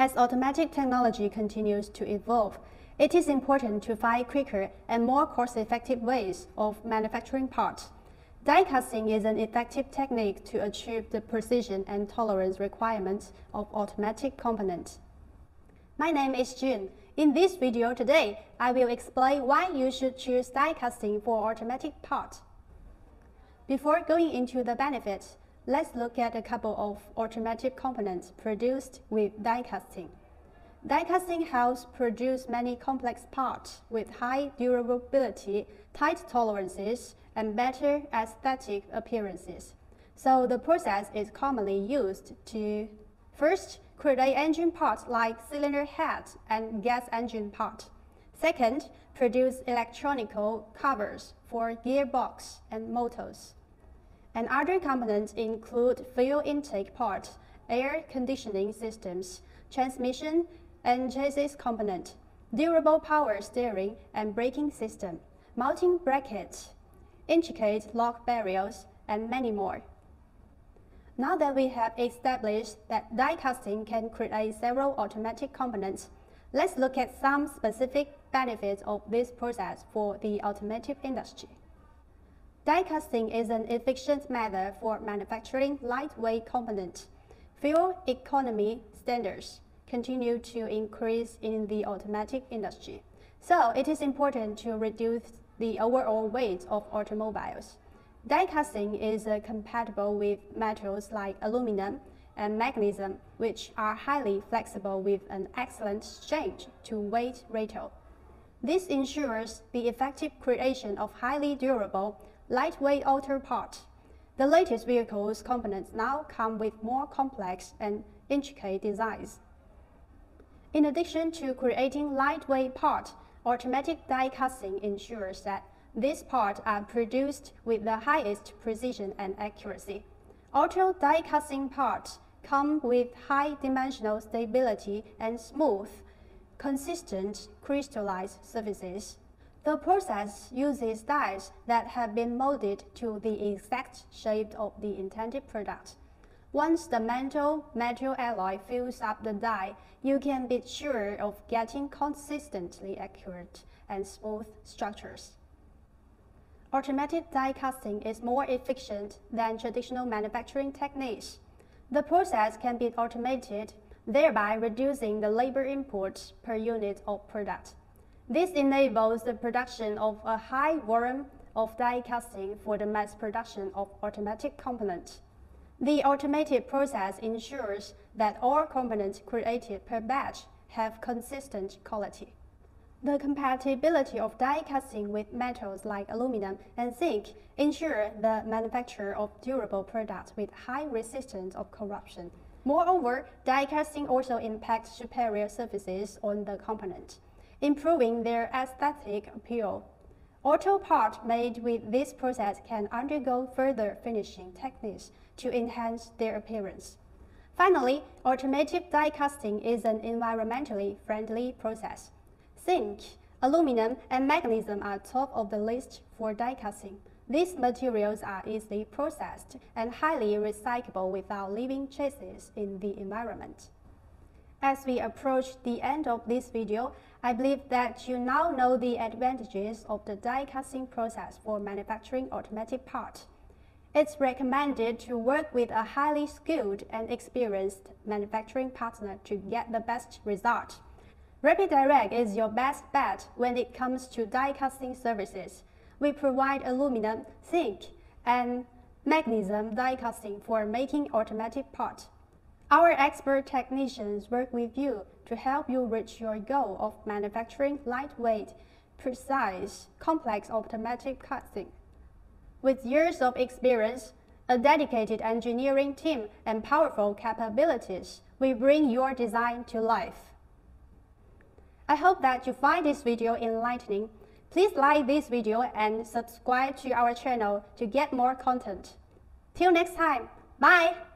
As automatic technology continues to evolve, it is important to find quicker and more cost-effective ways of manufacturing parts. Die casting is an effective technique to achieve the precision and tolerance requirements of automatic components. My name is June. In this video today, I will explain why you should choose die casting for automatic parts. Before going into the benefits, let's look at a couple of automatic components produced with die casting. Die casting helps produce many complex parts with high durability, tight tolerances, and better aesthetic appearances. So the process is commonly used to first create engine parts like cylinder head and gas engine part. Second, produce electronic covers for gearbox and motors. And other components include fuel intake parts, air conditioning systems, transmission and chassis component, durable power steering and braking system, mounting brackets, intricate lock barriers, and many more. Now that we have established that die casting can create several automatic components, let's look at some specific benefits of this process for the automotive industry. Die casting is an efficient method for manufacturing lightweight components. Fuel economy standards continue to increase in the automotive industry. So it is important to reduce the overall weight of automobiles. Die casting is uh, compatible with metals like aluminum and magnesium, which are highly flexible with an excellent strength to weight ratio. This ensures the effective creation of highly durable lightweight outer part. The latest vehicles components now come with more complex and intricate designs. In addition to creating lightweight parts, automatic die casting ensures that these parts are produced with the highest precision and accuracy. Auto die casting parts come with high dimensional stability and smooth, consistent crystallized surfaces. The process uses dies that have been molded to the exact shape of the intended product. Once the metal metal alloy fills up the die, you can be sure of getting consistently accurate and smooth structures. Automatic die casting is more efficient than traditional manufacturing techniques. The process can be automated, thereby reducing the labor input per unit of product. This enables the production of a high volume of die casting for the mass production of automatic components. The automated process ensures that all components created per batch have consistent quality. The compatibility of die casting with metals like aluminum and zinc ensure the manufacture of durable products with high resistance of corruption. Moreover, die casting also impacts superior surfaces on the component improving their aesthetic appeal. Auto parts made with this process can undergo further finishing techniques to enhance their appearance. Finally, automated die casting is an environmentally friendly process. Zinc, aluminum, and magnesium are top of the list for die casting. These materials are easily processed and highly recyclable without leaving traces in the environment. As we approach the end of this video, I believe that you now know the advantages of the die casting process for manufacturing automatic parts. It's recommended to work with a highly skilled and experienced manufacturing partner to get the best result. Rapid Direct is your best bet when it comes to die casting services. We provide aluminum, zinc, and magnesium die casting for making automatic parts. Our expert technicians work with you to help you reach your goal of manufacturing lightweight, precise, complex automatic casting. With years of experience, a dedicated engineering team, and powerful capabilities, we bring your design to life. I hope that you find this video enlightening. Please like this video and subscribe to our channel to get more content. Till next time, bye!